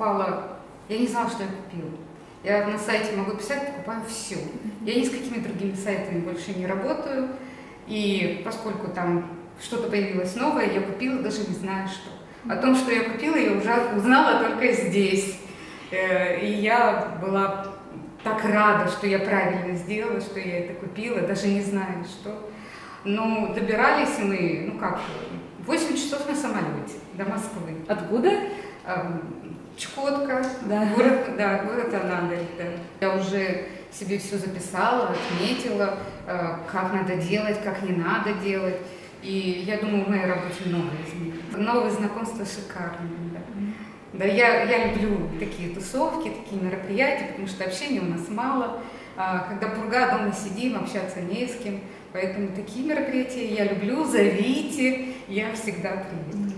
Пала, я не знала, что я купила. Я на сайте могу писать, покупаю все. Я ни с какими другими сайтами больше не работаю. И поскольку там что-то появилось новое, я купила, даже не знаю что. О том, что я купила, я уже узнала только здесь. Э, и я была так рада, что я правильно сделала, что я это купила, даже не знаю что. Но добирались мы, ну как, 8 часов на самолете до Москвы. Откуда? Чукотка, да. город, да, город Анадырь, да. Я уже себе все записала, отметила, э, как надо делать, как не надо делать. И я думаю, в моей работе много изменений. Новые знакомства шикарные, да. Да, я, я люблю такие тусовки, такие мероприятия, потому что общения у нас мало. А, когда пурга, дома сидим, общаться не с кем. Поэтому такие мероприятия я люблю, зовите, я всегда приеду.